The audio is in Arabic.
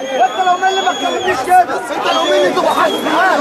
انت لو مني ما تكلمنيش كده. انت لو مين تبقى حاسس معايا